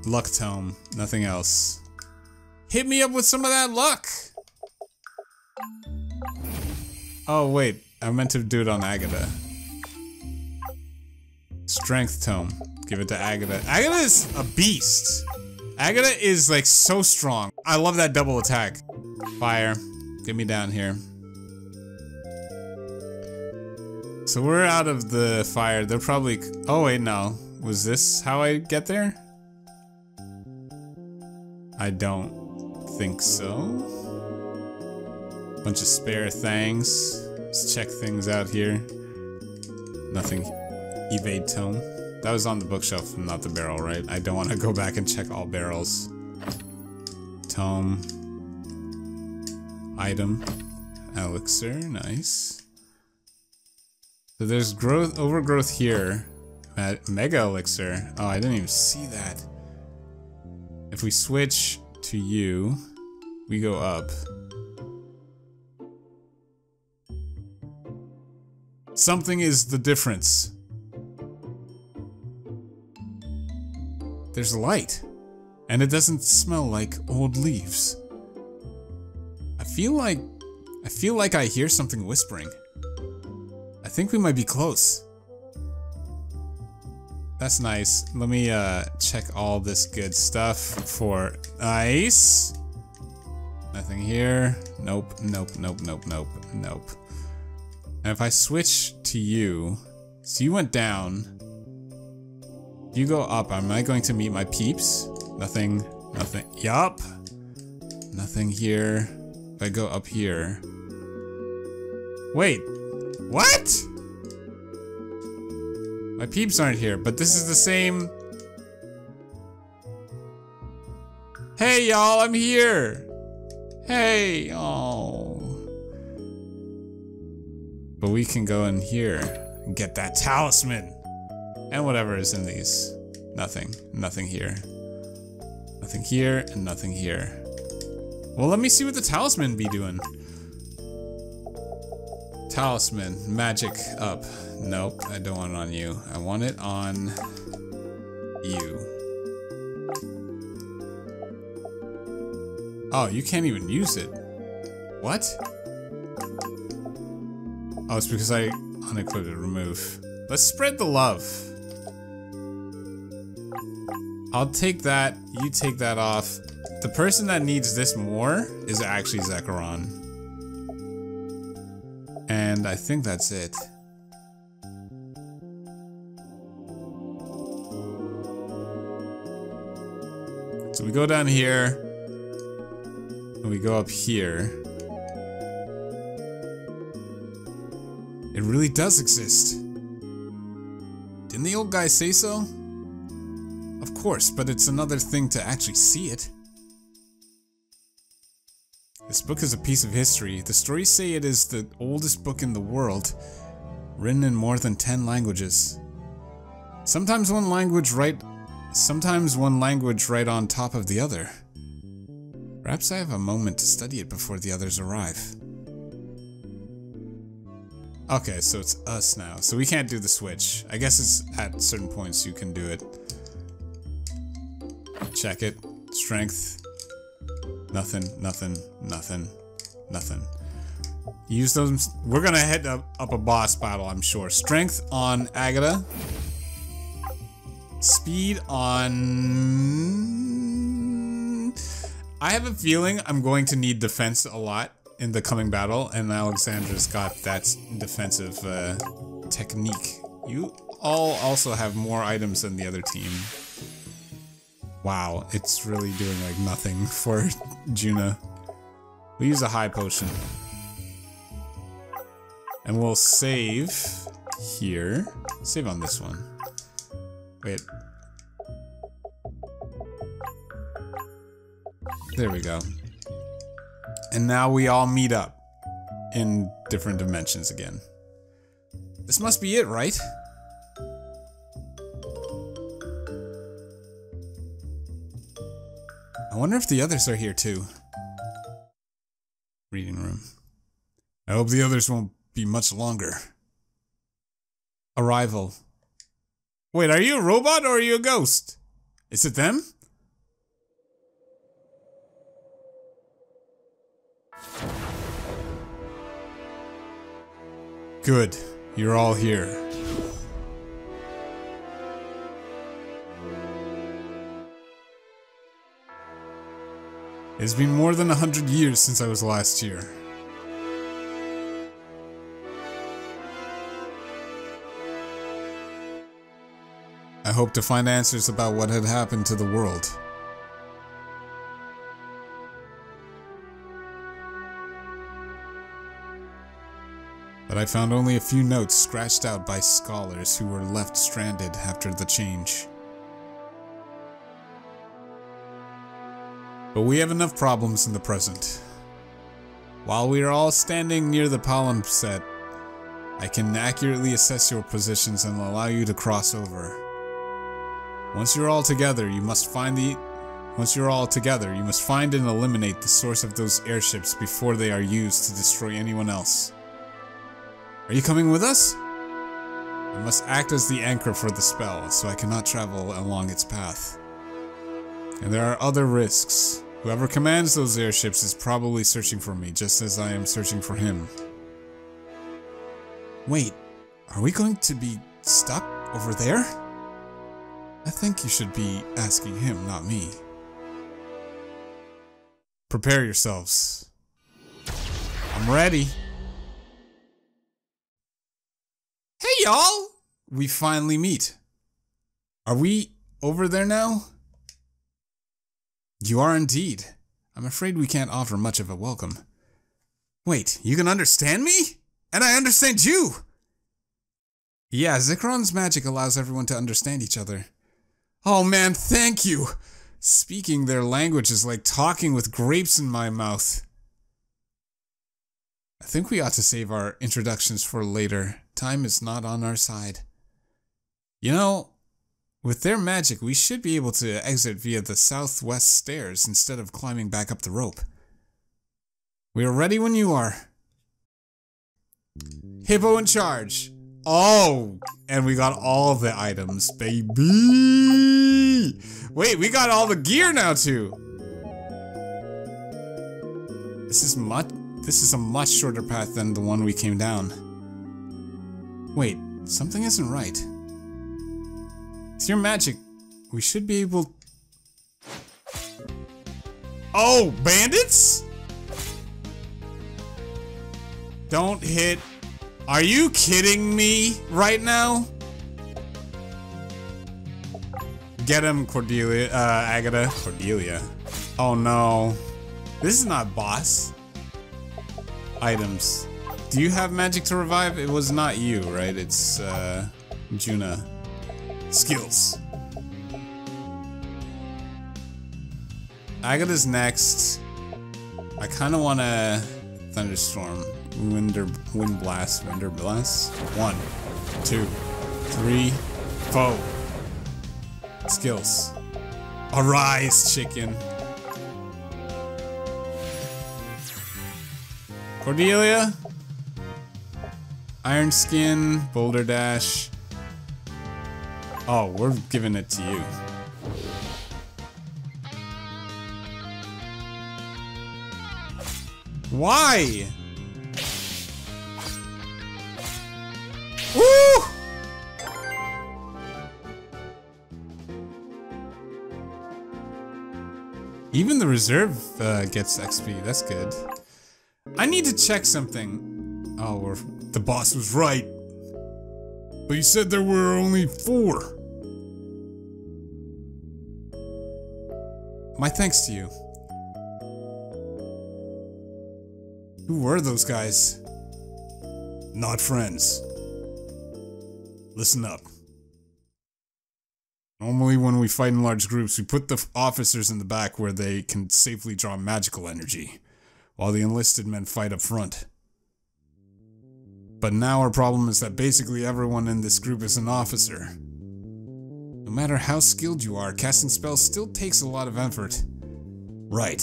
Luck tome. Nothing else. Hit me up with some of that luck. Oh wait, I meant to do it on Agatha. Strength tome. Give it to Agatha. Agatha is a beast. Agatha is like so strong. I love that double attack. Fire. Get me down here. So we're out of the fire. They're probably... Oh, wait, no. Was this how I get there? I don't think so. Bunch of spare things. Let's check things out here. Nothing. Evade tome. That was on the bookshelf, not the barrel, right? I don't want to go back and check all barrels. Tome. Item. Elixir, nice. So there's growth, overgrowth here. Mega elixir. Oh, I didn't even see that. If we switch to you, we go up. Something is the difference. There's light. And it doesn't smell like old leaves. I feel like... I feel like I hear something whispering. I think we might be close. That's nice. Let me uh, check all this good stuff for ice. Nothing here. Nope, nope, nope, nope, nope, nope. And if I switch to you, so you went down. You go up. Am I going to meet my peeps? Nothing, nothing. Yup. Nothing here. If I go up here. Wait, what? My peeps aren't here, but this is the same... Hey, y'all, I'm here! Hey, oh. But we can go in here and get that talisman. And whatever is in these. Nothing. Nothing here. Nothing here, and nothing here. Well, let me see what the talisman be doing. Talisman, magic up. Nope, I don't want it on you. I want it on you. Oh, you can't even use it. What? Oh, it's because I unequipped it. Remove. Let's spread the love. I'll take that. You take that off. The person that needs this more is actually Zecharon. And I think that's it. So we go down here. And we go up here. It really does exist. Didn't the old guy say so? Of course, but it's another thing to actually see it. This book is a piece of history. The stories say it is the oldest book in the world, written in more than 10 languages. Sometimes one language right sometimes one language right on top of the other. Perhaps I have a moment to study it before the others arrive. Okay, so it's us now. So we can't do the switch. I guess it's at certain points you can do it. Check it. Strength. Nothing, nothing, nothing, nothing. Use those. We're gonna head up, up a boss battle, I'm sure. Strength on Agata. Speed on... I have a feeling I'm going to need defense a lot in the coming battle, and Alexandra's got that defensive uh, technique. You all also have more items than the other team. Wow, it's really doing like nothing for Juna. We use a high potion. And we'll save here. Save on this one. Wait. There we go. And now we all meet up in different dimensions again. This must be it, right? I wonder if the others are here too. Reading room. I hope the others won't be much longer. Arrival. Wait, are you a robot or are you a ghost? Is it them? Good. You're all here. It's been more than a hundred years since I was last here. I hope to find answers about what had happened to the world. But I found only a few notes scratched out by scholars who were left stranded after the change. But we have enough problems in the present. While we are all standing near the palimpsest, I can accurately assess your positions and allow you to cross over. Once you're all together, you must find the... Once you're all together, you must find and eliminate the source of those airships before they are used to destroy anyone else. Are you coming with us? I must act as the anchor for the spell, so I cannot travel along its path. And there are other risks. Whoever commands those airships is probably searching for me, just as I am searching for him. Wait, are we going to be stuck over there? I think you should be asking him, not me. Prepare yourselves. I'm ready. Hey, y'all! We finally meet. Are we over there now? You are indeed. I'm afraid we can't offer much of a welcome. Wait, you can understand me? And I understand you! Yeah, Zikron's magic allows everyone to understand each other. Oh man, thank you! Speaking their language is like talking with grapes in my mouth. I think we ought to save our introductions for later. Time is not on our side. You know, with their magic, we should be able to exit via the southwest stairs instead of climbing back up the rope. We are ready when you are. Hippo in charge. Oh, and we got all the items, baby. Wait, we got all the gear now too. This is much. This is a much shorter path than the one we came down. Wait, something isn't right. It's your magic. We should be able. Oh, bandits! Don't hit are you kidding me right now? Get him, Cordelia, uh, Agata. Cordelia. Oh no. This is not boss. Items. Do you have magic to revive? It was not you, right? It's, uh, Juna. Skills. Agatha's next. I kind of want to thunderstorm, winder, wind blast, winder blast. One, two, three, four. Skills. Arise, chicken. Cordelia. Iron Skin, Boulder Dash. Oh, we're giving it to you. Why? Woo! Even the reserve uh, gets XP. That's good. I need to check something. Oh, the boss was right. But you said there were only four. My thanks to you. Who were those guys? Not friends. Listen up. Normally when we fight in large groups, we put the officers in the back where they can safely draw magical energy, while the enlisted men fight up front. But now our problem is that basically everyone in this group is an officer. No matter how skilled you are, casting spells still takes a lot of effort. Right.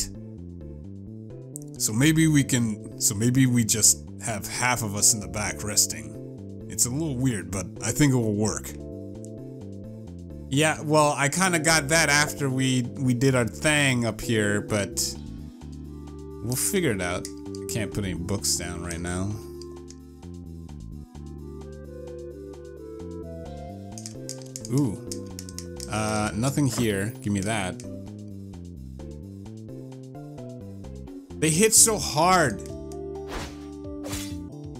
So maybe we can... So maybe we just have half of us in the back resting. It's a little weird, but I think it will work. Yeah, well, I kind of got that after we we did our thing up here, but we'll figure it out. I can't put any books down right now. Ooh. Uh, nothing here. Give me that. They hit so hard.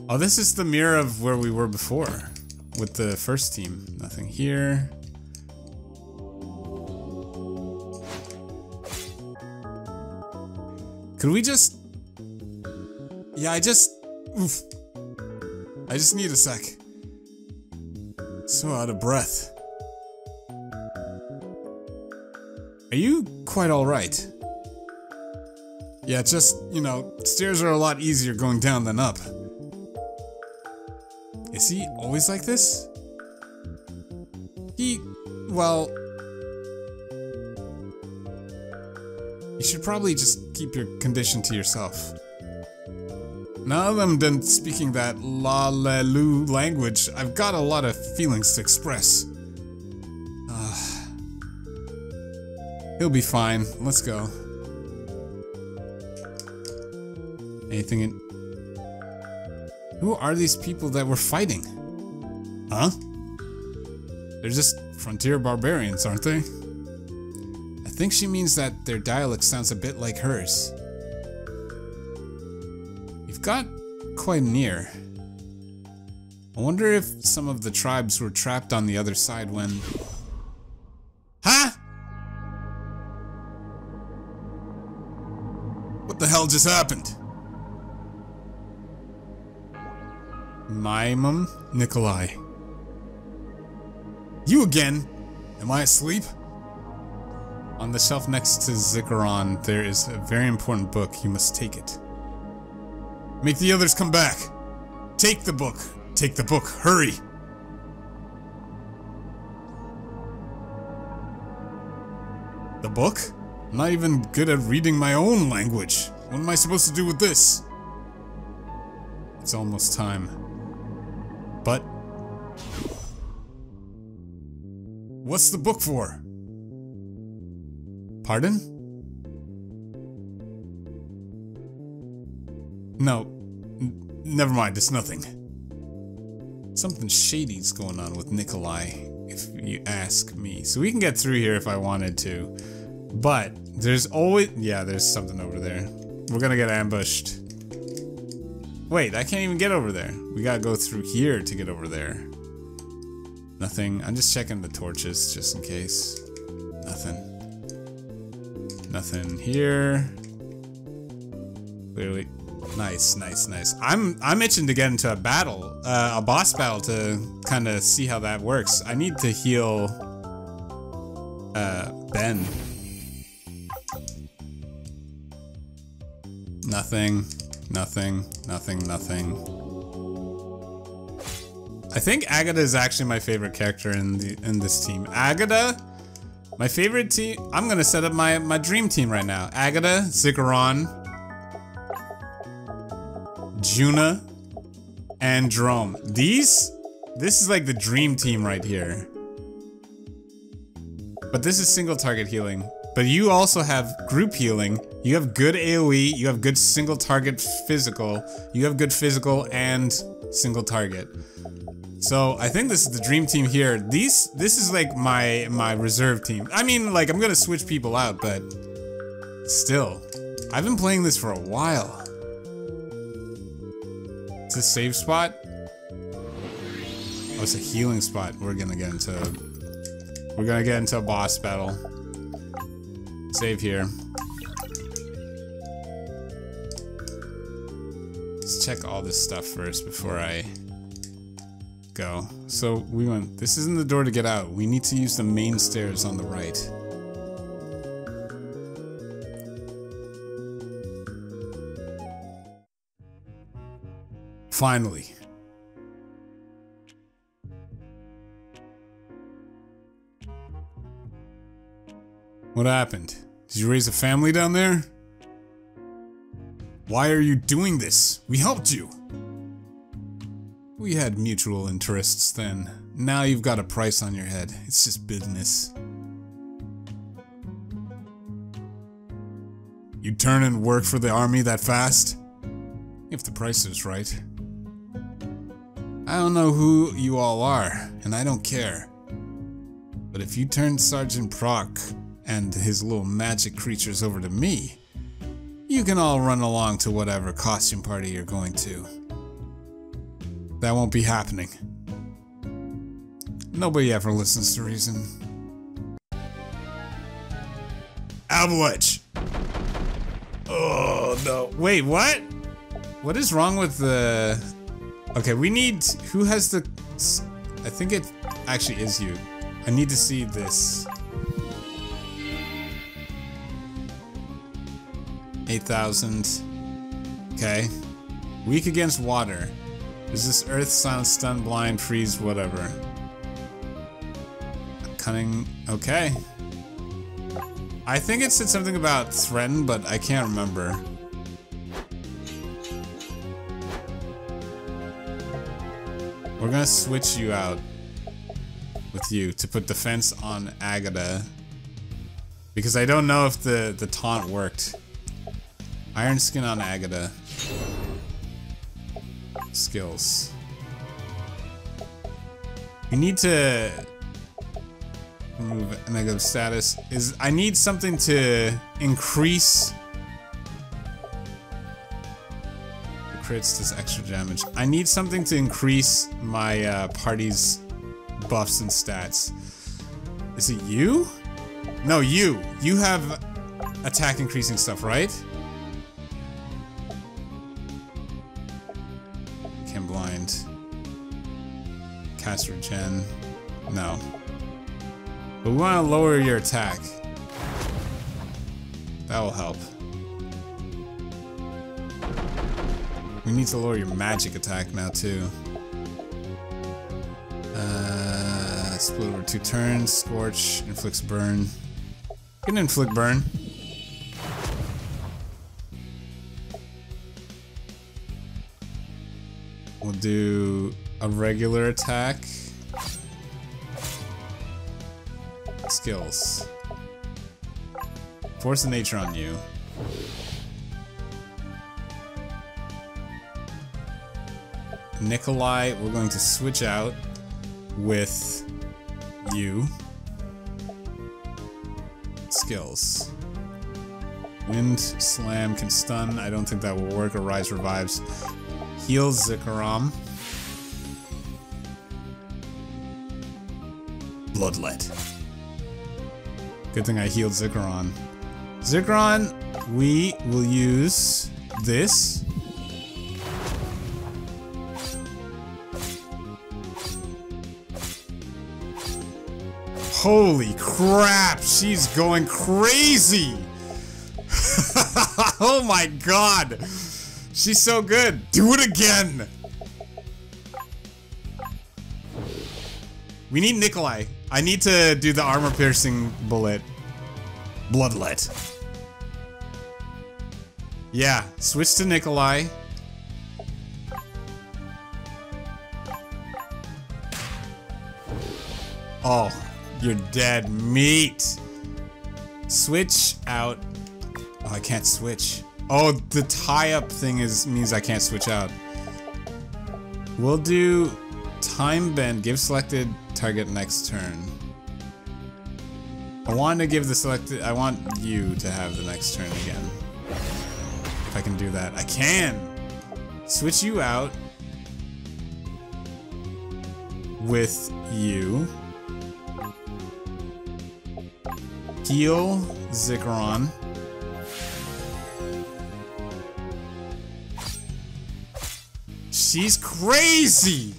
Oh, this is the mirror of where we were before with the first team. Nothing here. Could we just... Yeah, I just... Oof. I just need a sec. So out of breath. Are you quite alright? Yeah, just, you know, stairs are a lot easier going down than up. Is he always like this? He, well... You should probably just keep your condition to yourself. Now that I'm done speaking that la-la-lu language, I've got a lot of feelings to express. He'll be fine. Let's go. Anything in... Who are these people that we're fighting? Huh? They're just frontier barbarians, aren't they? I think she means that their dialect sounds a bit like hers. We've got quite near. I wonder if some of the tribes were trapped on the other side when... What the hell just happened? Maimum Nikolai. You again? Am I asleep? On the shelf next to Zikaron, there is a very important book. You must take it. Make the others come back. Take the book. Take the book. Hurry. The book? I'm not even good at reading my own language. What am I supposed to do with this? It's almost time. But... What's the book for? Pardon? No. N never mind, it's nothing. Something shady's going on with Nikolai, if you ask me. So we can get through here if I wanted to. But, there's always- yeah, there's something over there. We're gonna get ambushed. Wait, I can't even get over there. We gotta go through here to get over there. Nothing. I'm just checking the torches just in case. Nothing. Nothing here. Clearly. Nice, nice, nice. I'm I'm itching to get into a battle, uh, a boss battle to kind of see how that works. I need to heal Nothing, nothing, nothing, nothing. I think Agata is actually my favorite character in the in this team. Agata, my favorite team. I'm gonna set up my my dream team right now. Agata, Zikaron, Juna, and Jerome. These, this is like the dream team right here. But this is single target healing. But you also have group healing. You have good AoE, you have good single target physical, you have good physical and single target. So I think this is the dream team here. These, this is like my my reserve team. I mean, like I'm gonna switch people out, but still, I've been playing this for a while. It's a save spot. Oh, it's a healing spot. We're gonna get into. We're gonna get into a boss battle. Save here. Let's check all this stuff first before I go. So we went, this isn't the door to get out. We need to use the main stairs on the right. Finally. What happened? Did you raise a family down there? Why are you doing this? We helped you. We had mutual interests then. Now you've got a price on your head. It's just business. You turn and work for the army that fast? If the price is right. I don't know who you all are, and I don't care. But if you turn Sergeant Proc and his little magic creatures over to me, you can all run along to whatever costume party you're going to. That won't be happening. Nobody ever listens to reason. Avalanche! Oh no. Wait, what? What is wrong with the... Okay, we need... Who has the... I think it actually is you. I need to see this. 8,000. Okay. Weak against water. Is this earth, silent, stun, blind, freeze, whatever? Cunning. Okay. I think it said something about threaten, but I can't remember. We're gonna switch you out with you to put defense on Agata. Because I don't know if the, the taunt worked. Iron skin on Agata. Skills. You need to remove negative status. Is I need something to increase the crits does extra damage. I need something to increase my uh, party's buffs and stats. Is it you? No, you. You have attack increasing stuff, right? Caster gen. No. But we want to lower your attack. That will help. We need to lower your magic attack now too. Uh, split over two turns. Scorch inflicts burn. Can inflict burn. We'll do a regular attack. Skills. Force of nature on you. Nikolai, we're going to switch out with you. Skills. Wind Slam can stun. I don't think that will work. Arise revives. Heals Zikaram. Bloodlet. Good thing I healed Zikaron. Zikaron, we will use this. Holy crap, she's going crazy! oh my god! She's so good! Do it again! We need Nikolai. I need to do the armor piercing bullet. Bloodlet. Yeah, switch to Nikolai. Oh, you're dead meat. Switch out. Oh, I can't switch. Oh, the tie-up thing is means I can't switch out. We'll do time bend. Give selected target next turn. I want to give the selected. I want you to have the next turn again. If I can do that, I can. Switch you out with you. Heal Zikaron. She's crazy!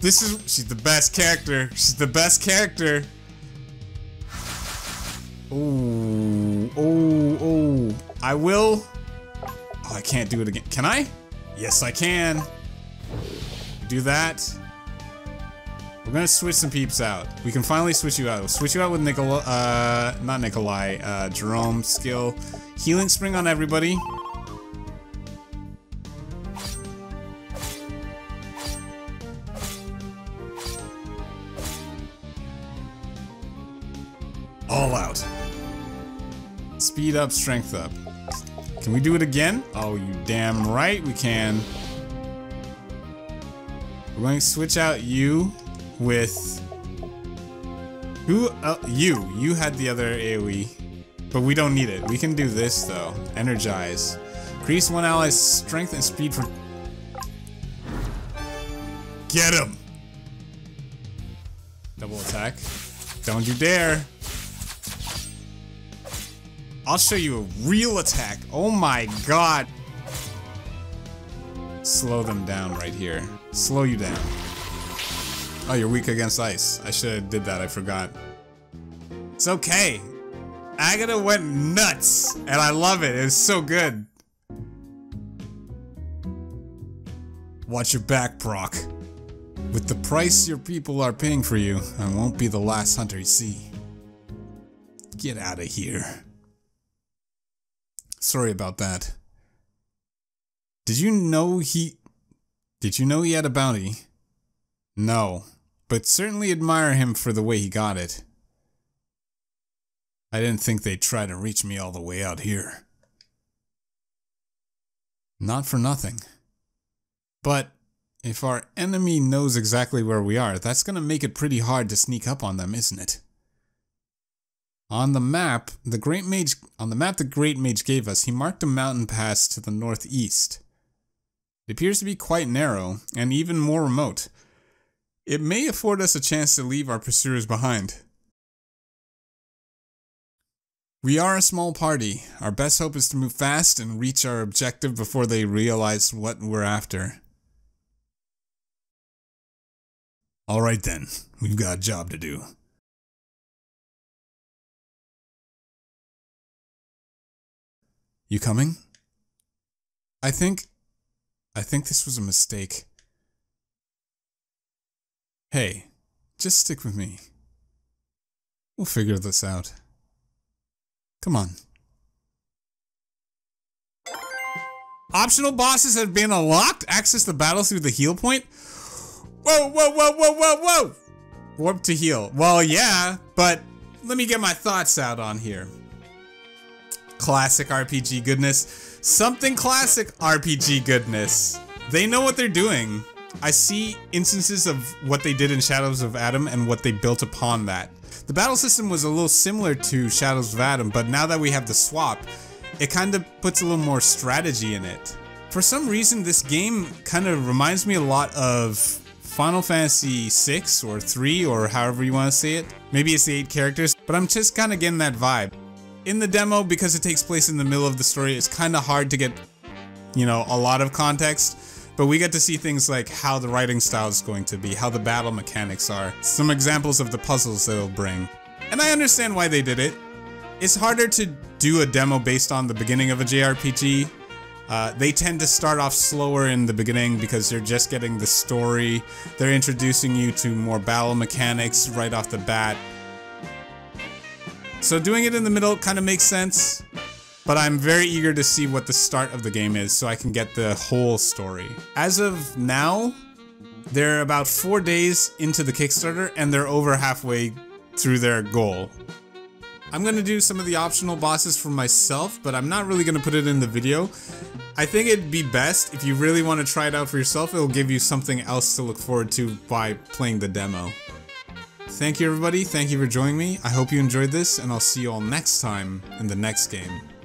This is- she's the best character. She's the best character. Oh, oh, oh. I will. Oh, I can't do it again. Can I? Yes, I can. Do that. We're gonna switch some peeps out. We can finally switch you out. We'll switch you out with Nicola, uh, not Nikolai, uh, Jerome skill. Healing Spring on everybody. Speed up, strength up. Can we do it again? Oh, you damn right we can. We're going to switch out you with... Who? Uh, you. You had the other AoE. But we don't need it. We can do this, though. Energize. Increase one ally's strength and speed for... Get him! Double attack. Don't you dare. I'll show you a real attack. Oh my god. Slow them down right here. Slow you down. Oh, you're weak against ice. I should have did that. I forgot. It's okay. Agatha went nuts, and I love it. It's so good. Watch your back, Brock. With the price your people are paying for you, I won't be the last hunter you see. Get out of here. Sorry about that. Did you know he... Did you know he had a bounty? No, but certainly admire him for the way he got it. I didn't think they'd try to reach me all the way out here. Not for nothing. But if our enemy knows exactly where we are, that's gonna make it pretty hard to sneak up on them, isn't it? On the map, the Great Mage on the map the Great Mage gave us, he marked a mountain pass to the northeast. It appears to be quite narrow and even more remote. It may afford us a chance to leave our pursuers behind. We are a small party. Our best hope is to move fast and reach our objective before they realize what we're after. Alright then, we've got a job to do. You coming? I think... I think this was a mistake. Hey, just stick with me. We'll figure this out. Come on. Optional bosses have been unlocked. Access the battle through the heal point. Whoa, whoa, whoa, whoa, whoa, whoa! Warp to heal. Well, yeah, but let me get my thoughts out on here. Classic RPG goodness. Something classic RPG goodness. They know what they're doing. I see instances of what they did in Shadows of Adam and what they built upon that. The battle system was a little similar to Shadows of Adam, but now that we have the swap, it kind of puts a little more strategy in it. For some reason, this game kind of reminds me a lot of Final Fantasy 6 or 3 or however you want to say it. Maybe it's the 8 characters, but I'm just kind of getting that vibe. In the demo, because it takes place in the middle of the story, it's kind of hard to get, you know, a lot of context. But we get to see things like how the writing style is going to be, how the battle mechanics are, some examples of the puzzles that it'll bring. And I understand why they did it. it's harder to do a demo based on the beginning of a JRPG. Uh, they tend to start off slower in the beginning because they're just getting the story. They're introducing you to more battle mechanics right off the bat. So doing it in the middle kind of makes sense, but I'm very eager to see what the start of the game is so I can get the whole story. As of now, they're about four days into the Kickstarter and they're over halfway through their goal. I'm gonna do some of the optional bosses for myself, but I'm not really gonna put it in the video. I think it'd be best if you really want to try it out for yourself, it'll give you something else to look forward to by playing the demo. Thank you everybody, thank you for joining me, I hope you enjoyed this, and I'll see you all next time in the next game.